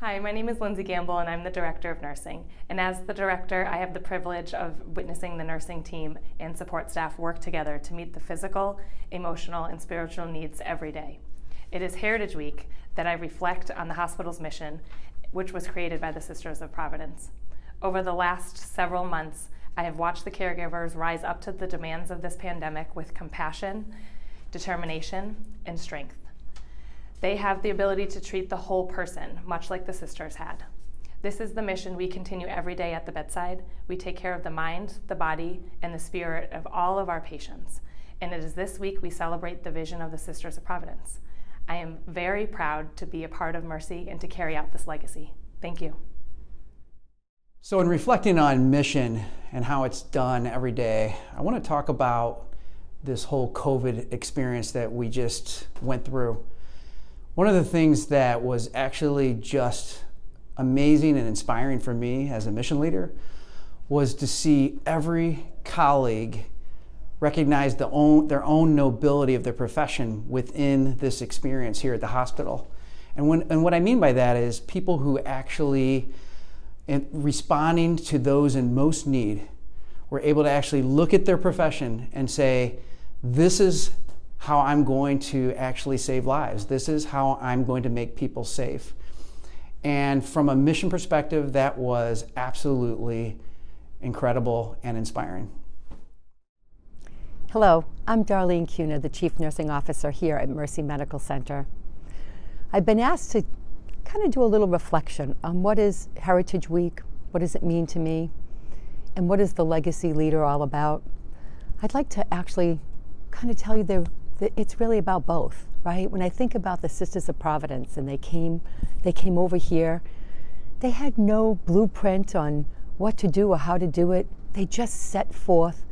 Hi, my name is Lindsay Gamble and I'm the Director of Nursing. And as the Director, I have the privilege of witnessing the nursing team and support staff work together to meet the physical, emotional, and spiritual needs every day. It is Heritage Week that I reflect on the hospital's mission, which was created by the Sisters of Providence. Over the last several months, I have watched the caregivers rise up to the demands of this pandemic with compassion, determination, and strength. They have the ability to treat the whole person, much like the sisters had. This is the mission we continue every day at the bedside. We take care of the mind, the body, and the spirit of all of our patients. And it is this week we celebrate the vision of the Sisters of Providence. I am very proud to be a part of Mercy and to carry out this legacy. Thank you. So, in reflecting on mission and how it's done every day, I want to talk about this whole COVID experience that we just went through. One of the things that was actually just amazing and inspiring for me as a mission leader was to see every colleague recognize the own, their own nobility of their profession within this experience here at the hospital. And, when, and what I mean by that is people who actually, in responding to those in most need, were able to actually look at their profession and say, this is how I'm going to actually save lives. This is how I'm going to make people safe. And from a mission perspective, that was absolutely incredible and inspiring. Hello, I'm Darlene Cuna, the Chief Nursing Officer here at Mercy Medical Center. I've been asked to kind of do a little reflection on what is Heritage Week, what does it mean to me, and what is the legacy leader all about. I'd like to actually kind of tell you that it's really about both, right? When I think about the Sisters of Providence and they came, they came over here, they had no blueprint on what to do or how to do it. They just set forth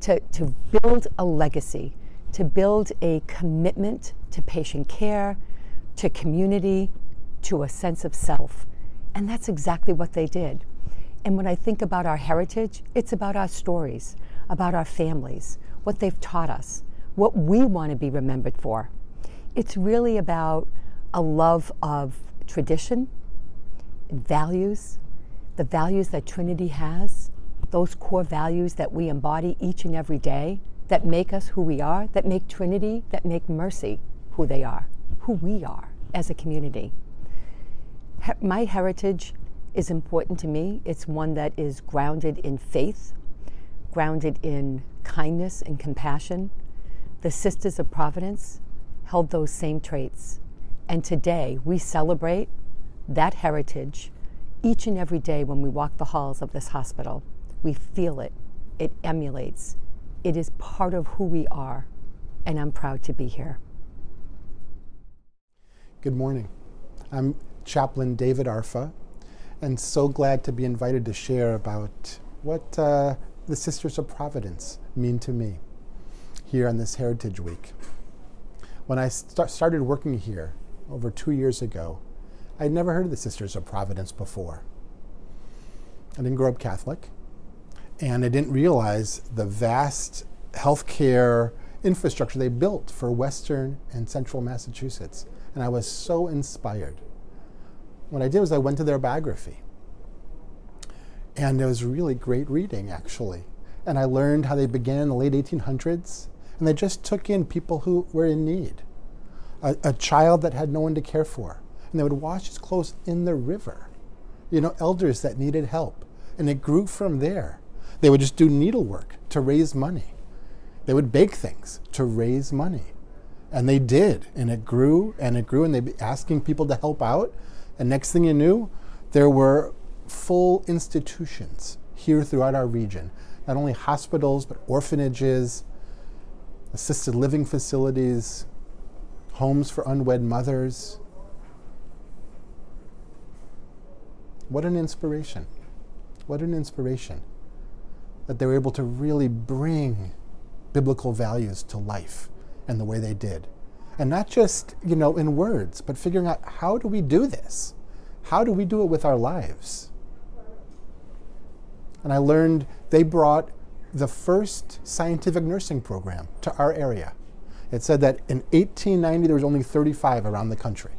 to, to build a legacy, to build a commitment to patient care, to community, to a sense of self. And that's exactly what they did. And when I think about our heritage, it's about our stories, about our families, what they've taught us, what we want to be remembered for. It's really about a love of tradition, values, the values that Trinity has, those core values that we embody each and every day that make us who we are, that make Trinity, that make Mercy who they are, who we are as a community. my heritage is important to me. It's one that is grounded in faith, grounded in kindness and compassion. The Sisters of Providence held those same traits. And today we celebrate that heritage each and every day when we walk the halls of this hospital. We feel it, it emulates, it is part of who we are, and I'm proud to be here. Good morning. I'm Chaplain David Arfa, and so glad to be invited to share about what uh, the Sisters of Providence mean to me here on this Heritage Week. When I st started working here over two years ago, I had never heard of the Sisters of Providence before. I didn't grow up Catholic and I didn't realize the vast healthcare infrastructure they built for Western and Central Massachusetts. And I was so inspired. What I did was I went to their biography. And it was really great reading, actually. And I learned how they began in the late 1800s, and they just took in people who were in need. A, a child that had no one to care for, and they would wash his clothes in the river. You know, elders that needed help. And it grew from there. They would just do needlework to raise money. They would bake things to raise money. And they did. And it grew and it grew, and they'd be asking people to help out. And next thing you knew, there were full institutions here throughout our region. Not only hospitals, but orphanages, assisted living facilities, homes for unwed mothers. What an inspiration. What an inspiration that they were able to really bring biblical values to life and the way they did. And not just, you know, in words, but figuring out how do we do this? How do we do it with our lives? And I learned they brought the first scientific nursing program to our area. It said that in 1890 there was only 35 around the country.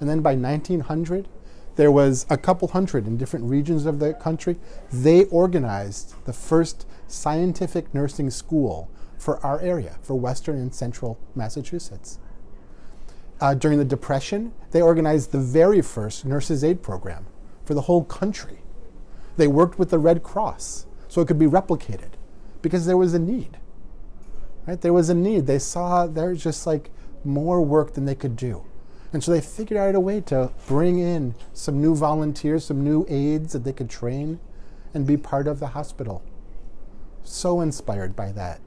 And then by 1900, there was a couple hundred in different regions of the country. They organized the first scientific nursing school for our area, for Western and Central Massachusetts. Uh, during the Depression, they organized the very first nurses' aid program for the whole country. They worked with the Red Cross so it could be replicated because there was a need. Right? There was a need. They saw there's just like more work than they could do. And so they figured out a way to bring in some new volunteers, some new aides that they could train and be part of the hospital. So inspired by that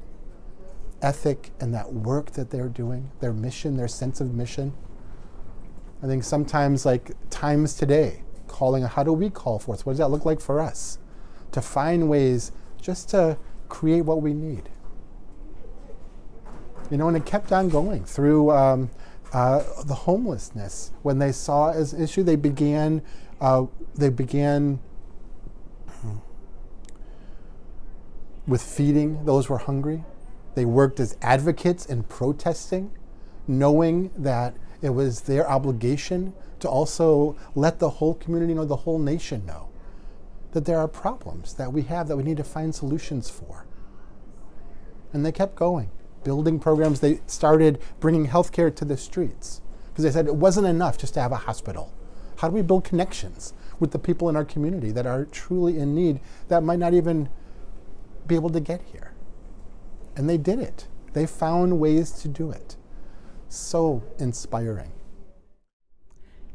ethic and that work that they're doing, their mission, their sense of mission. I think sometimes, like times today, calling, how do we call forth? What does that look like for us? To find ways just to create what we need. You know, and it kept on going through um, uh, the homelessness. When they saw as an issue, they began, uh, they began with feeding those who were hungry. They worked as advocates in protesting, knowing that it was their obligation to also let the whole community know, the whole nation know, that there are problems that we have that we need to find solutions for. And they kept going, building programs. They started bringing healthcare to the streets because they said it wasn't enough just to have a hospital. How do we build connections with the people in our community that are truly in need that might not even be able to get here? And they did it. They found ways to do it. So inspiring.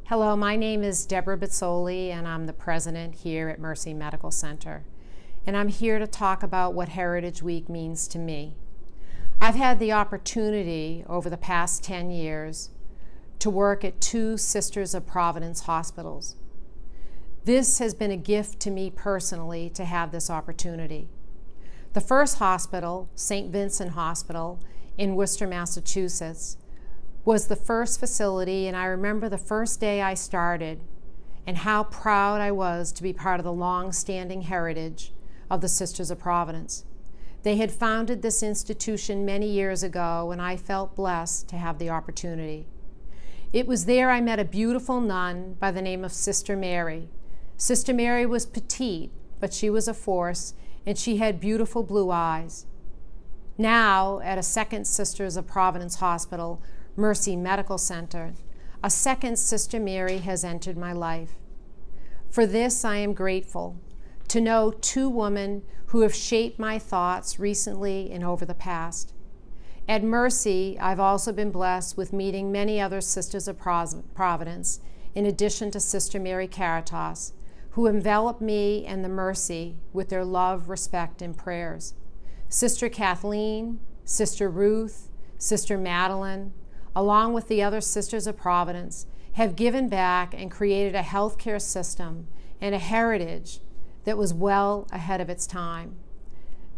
Hello, my name is Deborah Bitsoli, and I'm the president here at Mercy Medical Center. And I'm here to talk about what Heritage Week means to me. I've had the opportunity over the past 10 years to work at two Sisters of Providence hospitals. This has been a gift to me personally to have this opportunity. The first hospital, St. Vincent Hospital in Worcester, Massachusetts, was the first facility, and I remember the first day I started and how proud I was to be part of the long standing heritage of the Sisters of Providence. They had founded this institution many years ago, and I felt blessed to have the opportunity. It was there I met a beautiful nun by the name of Sister Mary. Sister Mary was petite, but she was a force, and she had beautiful blue eyes. Now, at a second Sisters of Providence hospital, Mercy Medical Center, a second Sister Mary has entered my life. For this, I am grateful to know two women who have shaped my thoughts recently and over the past. At Mercy, I've also been blessed with meeting many other Sisters of Providence, in addition to Sister Mary Caritas, who envelop me and the Mercy with their love, respect, and prayers. Sister Kathleen, Sister Ruth, Sister Madeline, along with the other Sisters of Providence, have given back and created a healthcare system and a heritage that was well ahead of its time.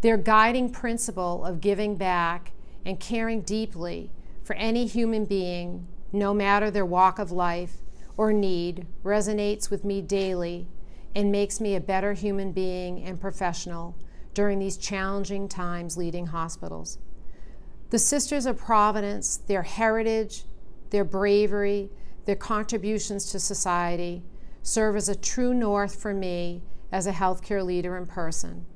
Their guiding principle of giving back and caring deeply for any human being, no matter their walk of life or need, resonates with me daily and makes me a better human being and professional during these challenging times leading hospitals. The Sisters of Providence, their heritage, their bravery, their contributions to society serve as a true north for me as a healthcare leader in person.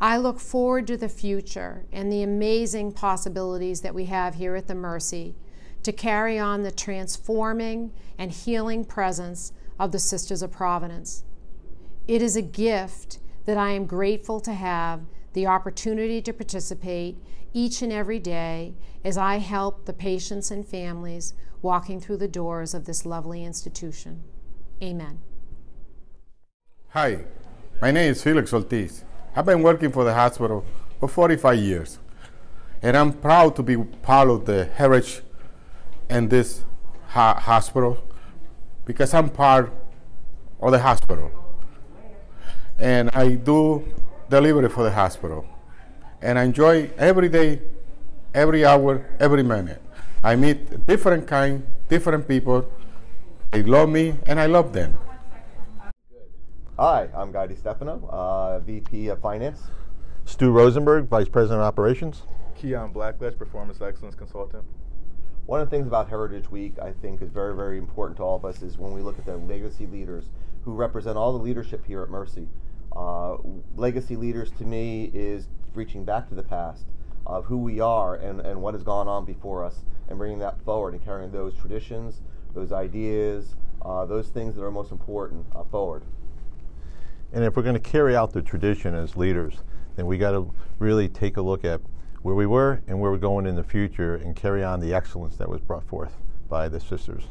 I look forward to the future and the amazing possibilities that we have here at the Mercy to carry on the transforming and healing presence of the Sisters of Providence. It is a gift that I am grateful to have the opportunity to participate each and every day as I help the patients and families walking through the doors of this lovely institution. Amen. Hi, my name is Felix Ortiz. I've been working for the hospital for 45 years, and I'm proud to be part of the heritage in this hospital because I'm part of the hospital. And I do delivery for the hospital. And I enjoy every day, every hour, every minute. I meet different kind, different people. They love me and I love them. Hi, I'm Guy Stefano, uh, VP of Finance. Stu Rosenberg, Vice President of Operations. Keon Blackledge, Performance Excellence Consultant. One of the things about Heritage Week I think is very, very important to all of us is when we look at the legacy leaders who represent all the leadership here at Mercy. Uh, legacy leaders to me is reaching back to the past of who we are and, and what has gone on before us and bringing that forward and carrying those traditions, those ideas, uh, those things that are most important uh, forward. And if we're going to carry out the tradition as leaders, then we got to really take a look at where we were and where we're going in the future and carry on the excellence that was brought forth by the sisters.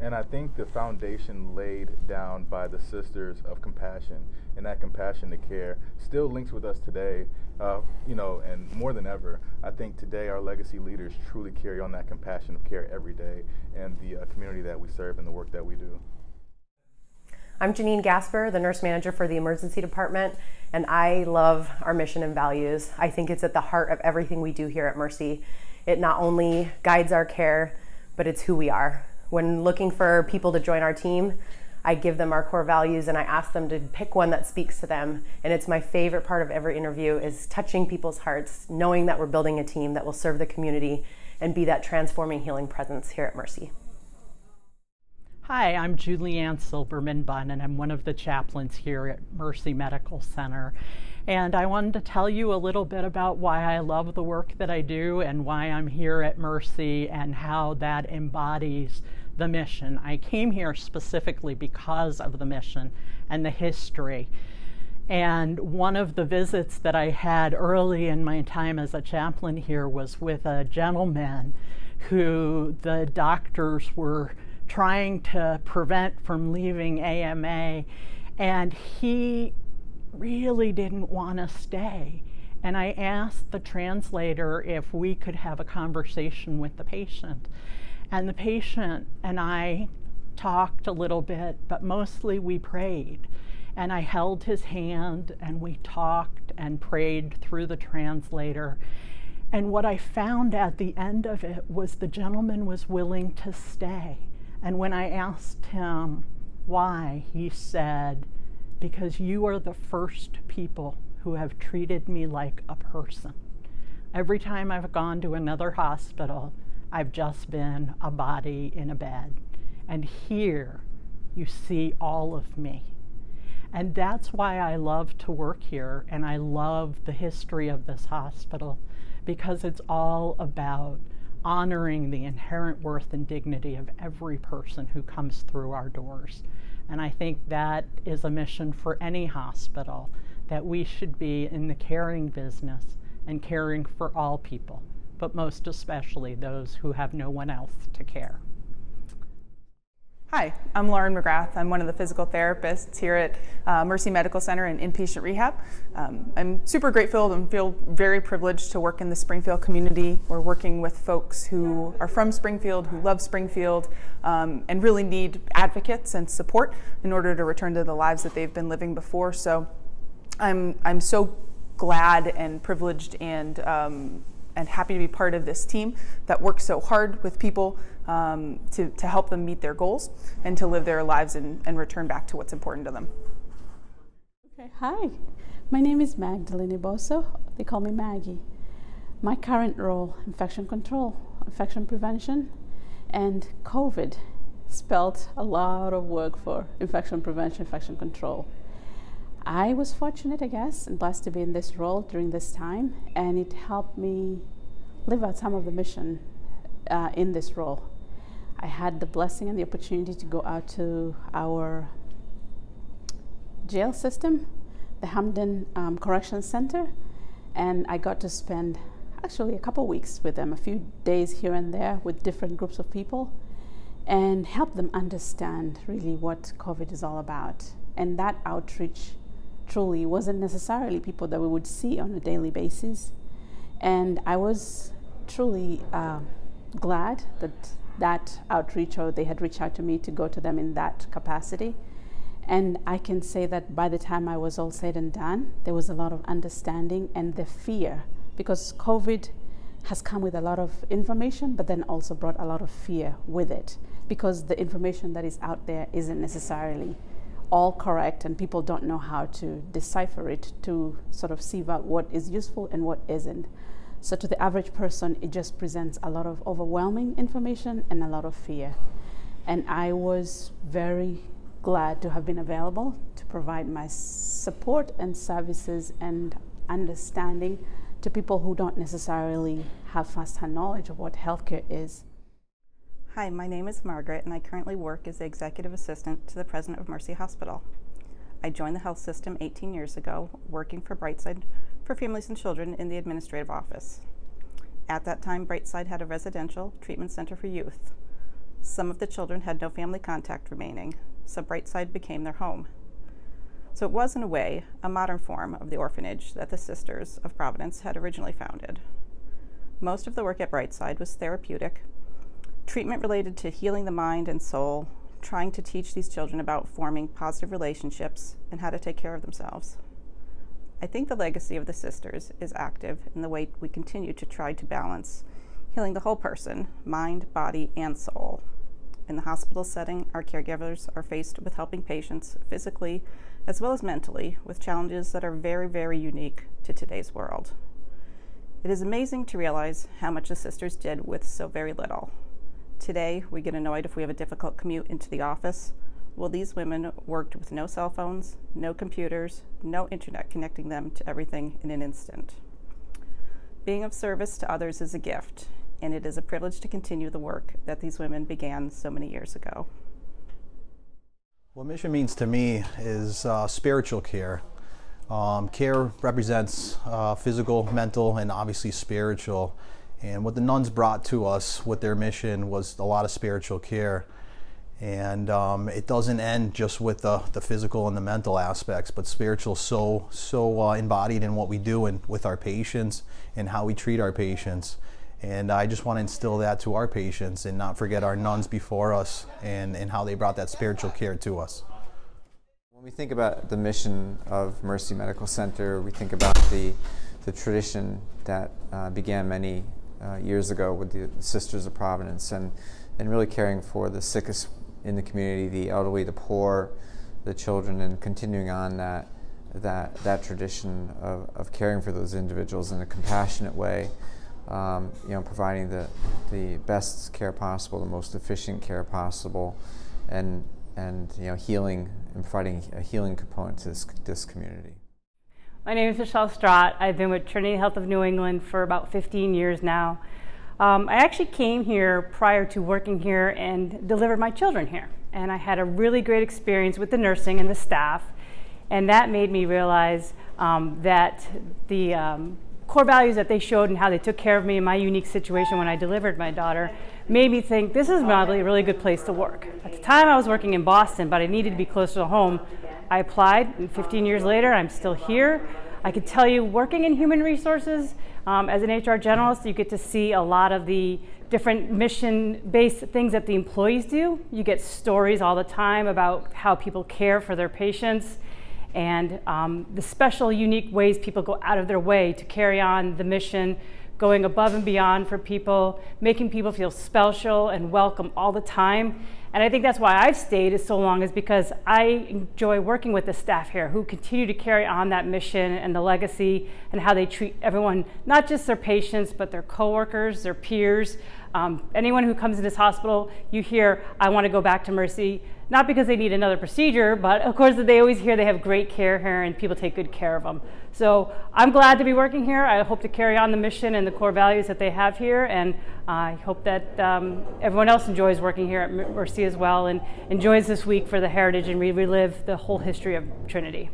And I think the foundation laid down by the Sisters of Compassion and that compassion to care still links with us today. Uh, you know, and more than ever, I think today our legacy leaders truly carry on that compassion of care every day and the uh, community that we serve and the work that we do. I'm Janine Gasper, the nurse manager for the emergency department, and I love our mission and values. I think it's at the heart of everything we do here at Mercy. It not only guides our care, but it's who we are. When looking for people to join our team, I give them our core values and I ask them to pick one that speaks to them. And it's my favorite part of every interview is touching people's hearts, knowing that we're building a team that will serve the community and be that transforming healing presence here at Mercy. Hi, I'm Julianne Silverman Bunn, and I'm one of the chaplains here at Mercy Medical Center. And I wanted to tell you a little bit about why I love the work that I do and why I'm here at Mercy and how that embodies the mission. I came here specifically because of the mission and the history. And one of the visits that I had early in my time as a chaplain here was with a gentleman who the doctors were trying to prevent from leaving AMA. And he really didn't want to stay. And I asked the translator if we could have a conversation with the patient. And the patient and I talked a little bit, but mostly we prayed. And I held his hand and we talked and prayed through the translator. And what I found at the end of it was the gentleman was willing to stay. And when I asked him why, he said, Because you are the first people who have treated me like a person. Every time I've gone to another hospital, I've just been a body in a bed. And here you see all of me. And that's why I love to work here and I love the history of this hospital because it's all about honoring the inherent worth and dignity of every person who comes through our doors. And I think that is a mission for any hospital that we should be in the caring business and caring for all people but most especially those who have no one else to care. Hi, I'm Lauren McGrath. I'm one of the physical therapists here at uh, Mercy Medical Center in inpatient rehab. Um, I'm super grateful and feel very privileged to work in the Springfield community. We're working with folks who are from Springfield, who love Springfield, um, and really need advocates and support in order to return to the lives that they've been living before. So I'm, I'm so glad and privileged and um, and happy to be part of this team that works so hard with people um, to, to help them meet their goals and to live their lives and, and return back to what's important to them. Okay, hi, my name is Magdalene Bosso. They call me Maggie. My current role, infection control, infection prevention, and COVID spelled a lot of work for infection prevention, infection control. I was fortunate, I guess, and blessed to be in this role during this time, and it helped me live out some of the mission uh, in this role. I had the blessing and the opportunity to go out to our jail system, the Hampden um, Correction Center, and I got to spend actually a couple weeks with them, a few days here and there with different groups of people, and help them understand really what COVID is all about. And that outreach truly wasn't necessarily people that we would see on a daily basis. And I was truly uh, glad that that outreach or they had reached out to me to go to them in that capacity. And I can say that by the time I was all said and done, there was a lot of understanding and the fear because COVID has come with a lot of information, but then also brought a lot of fear with it because the information that is out there isn't necessarily all correct and people don't know how to decipher it to sort of sieve out what is useful and what isn't. So to the average person, it just presents a lot of overwhelming information and a lot of fear. And I was very glad to have been available to provide my support and services and understanding to people who don't necessarily have first-hand knowledge of what healthcare is. Hi, my name is Margaret, and I currently work as the executive assistant to the president of Mercy Hospital. I joined the health system 18 years ago, working for Brightside for Families and Children in the administrative office. At that time, Brightside had a residential treatment center for youth. Some of the children had no family contact remaining, so Brightside became their home. So it was, in a way, a modern form of the orphanage that the Sisters of Providence had originally founded. Most of the work at Brightside was therapeutic, treatment related to healing the mind and soul, trying to teach these children about forming positive relationships and how to take care of themselves. I think the legacy of the sisters is active in the way we continue to try to balance healing the whole person, mind, body, and soul. In the hospital setting, our caregivers are faced with helping patients physically as well as mentally with challenges that are very, very unique to today's world. It is amazing to realize how much the sisters did with so very little. Today, we get annoyed if we have a difficult commute into the office. Well, these women worked with no cell phones, no computers, no internet connecting them to everything in an instant. Being of service to others is a gift, and it is a privilege to continue the work that these women began so many years ago. What mission means to me is uh, spiritual care. Um, care represents uh, physical, mental, and obviously spiritual. And what the nuns brought to us with their mission was a lot of spiritual care. And um, it doesn't end just with the, the physical and the mental aspects, but spiritual so so uh, embodied in what we do and with our patients and how we treat our patients. And I just want to instill that to our patients and not forget our nuns before us and, and how they brought that spiritual care to us. When we think about the mission of Mercy Medical Center, we think about the, the tradition that uh, began many uh, years ago with the Sisters of Providence and, and really caring for the sickest in the community, the elderly, the poor, the children, and continuing on that, that, that tradition of, of caring for those individuals in a compassionate way. Um, you know, providing the, the best care possible, the most efficient care possible, and, and you know, healing and providing a healing component to this, this community. My name is Michelle Strott. I've been with Trinity Health of New England for about 15 years now. Um, I actually came here prior to working here and delivered my children here. And I had a really great experience with the nursing and the staff. And that made me realize um, that the um, core values that they showed and how they took care of me in my unique situation when I delivered my daughter made me think this is probably a really good place to work. At the time I was working in Boston, but I needed to be closer to home. I applied, and 15 years later, I'm still here. I could tell you, working in human resources um, as an HR generalist, you get to see a lot of the different mission-based things that the employees do. You get stories all the time about how people care for their patients and um, the special, unique ways people go out of their way to carry on the mission, going above and beyond for people, making people feel special and welcome all the time. And I think that's why I've stayed so long is because I enjoy working with the staff here who continue to carry on that mission and the legacy and how they treat everyone, not just their patients, but their coworkers, their peers. Um, anyone who comes to this hospital, you hear, I want to go back to Mercy not because they need another procedure, but of course they always hear they have great care here and people take good care of them. So I'm glad to be working here. I hope to carry on the mission and the core values that they have here, and I hope that um, everyone else enjoys working here at Mercy as well and enjoys this week for the heritage and we relive the whole history of Trinity.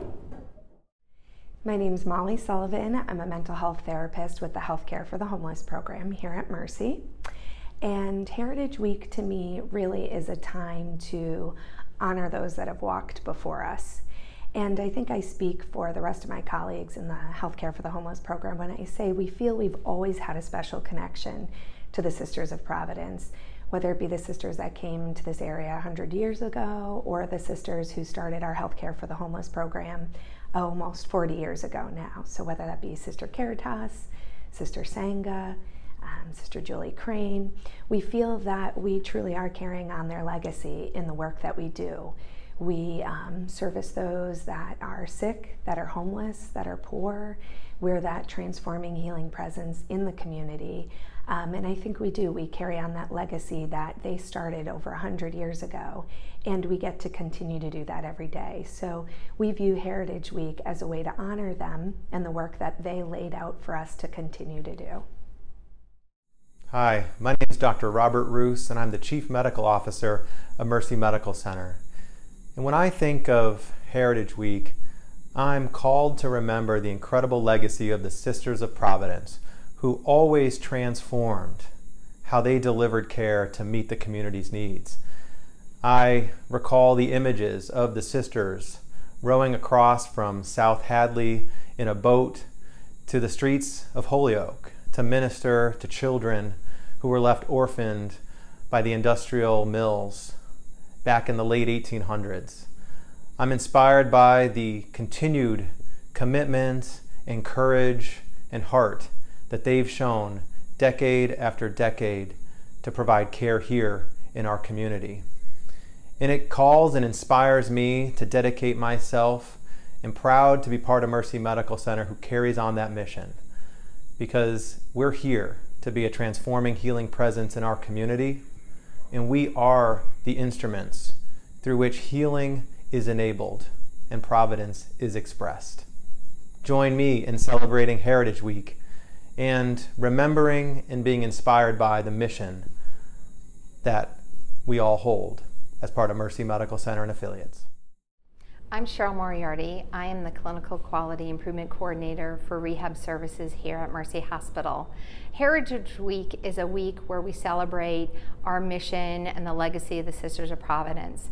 My name is Molly Sullivan. I'm a mental health therapist with the Healthcare for the Homeless program here at Mercy. And Heritage Week to me really is a time to honor those that have walked before us. And I think I speak for the rest of my colleagues in the Healthcare for the Homeless program when I say we feel we've always had a special connection to the Sisters of Providence, whether it be the sisters that came to this area 100 years ago or the sisters who started our Healthcare for the Homeless program almost 40 years ago now. So whether that be Sister Caritas, Sister Sangha, um, Sister Julie Crane, we feel that we truly are carrying on their legacy in the work that we do. We um, service those that are sick, that are homeless, that are poor. We're that transforming, healing presence in the community. Um, and I think we do. We carry on that legacy that they started over 100 years ago, and we get to continue to do that every day. So we view Heritage Week as a way to honor them and the work that they laid out for us to continue to do. Hi, my name is Dr. Robert Roose, and I'm the Chief Medical Officer of Mercy Medical Center. And when I think of Heritage Week, I'm called to remember the incredible legacy of the Sisters of Providence, who always transformed how they delivered care to meet the community's needs. I recall the images of the sisters rowing across from South Hadley in a boat to the streets of Holyoke to minister to children who were left orphaned by the industrial mills back in the late 1800s. I'm inspired by the continued commitment and courage and heart that they've shown decade after decade to provide care here in our community. And it calls and inspires me to dedicate myself and proud to be part of Mercy Medical Center who carries on that mission because we're here to be a transforming healing presence in our community and we are the instruments through which healing is enabled and providence is expressed. Join me in celebrating Heritage Week and remembering and being inspired by the mission that we all hold as part of Mercy Medical Center and affiliates. I'm Cheryl Moriarty. I am the Clinical Quality Improvement Coordinator for Rehab Services here at Mercy Hospital. Heritage Week is a week where we celebrate our mission and the legacy of the Sisters of Providence.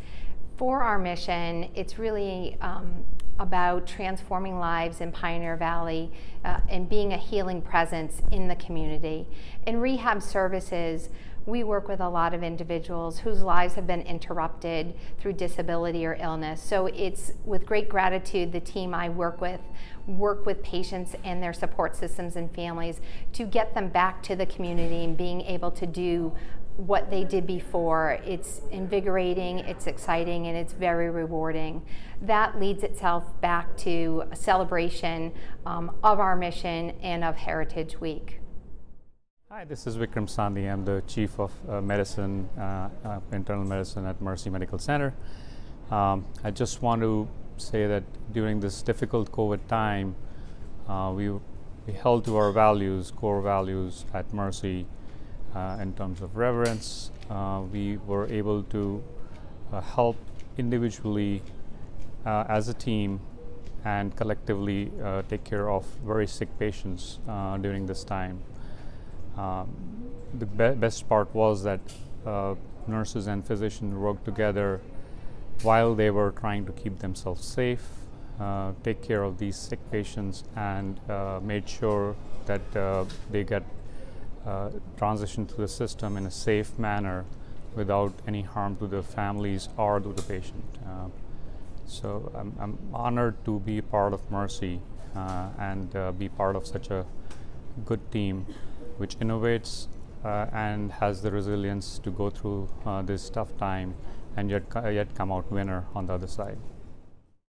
For our mission, it's really um, about transforming lives in Pioneer Valley uh, and being a healing presence in the community. In rehab services, we work with a lot of individuals whose lives have been interrupted through disability or illness. So it's with great gratitude the team I work with work with patients and their support systems and families to get them back to the community and being able to do what they did before. It's invigorating, it's exciting, and it's very rewarding. That leads itself back to a celebration um, of our mission and of Heritage Week. Hi, this is Vikram Sandhi. I'm the Chief of uh, Medicine, uh, uh, Internal Medicine at Mercy Medical Center. Um, I just want to say that during this difficult COVID time, uh, we, we held to our values, core values at Mercy uh, in terms of reverence. Uh, we were able to help individually as a team and collectively take care of very sick patients during this time. Um, the be best part was that uh, nurses and physicians worked together while they were trying to keep themselves safe, uh, take care of these sick patients, and uh, made sure that uh, they get uh, transitioned to the system in a safe manner without any harm to the families or to the patient. Uh, so I'm, I'm, honored to be part of Mercy and be part of such a good team which innovates uh, and has the resilience to go through uh, this tough time and yet, yet come out winner on the other side.